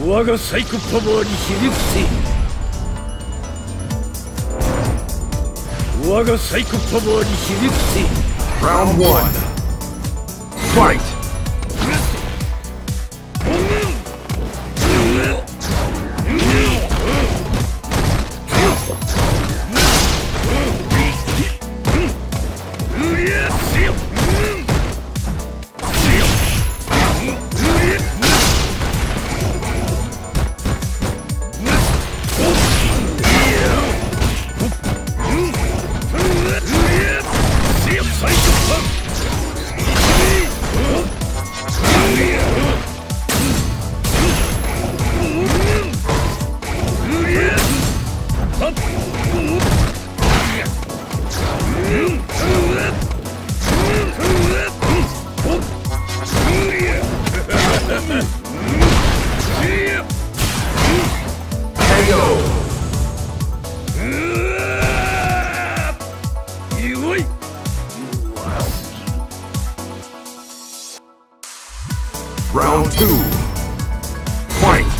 我がサイコパワーにひれ伏せ我がサイコパワーにひれ伏せ1 KO! Round two. Fight!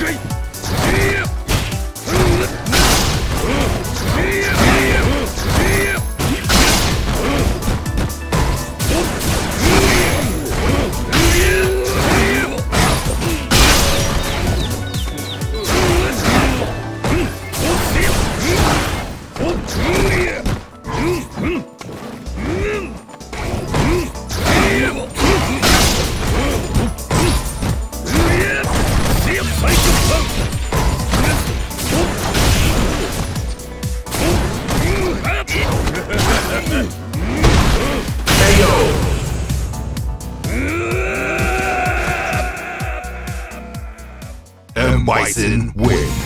KO! Bison win.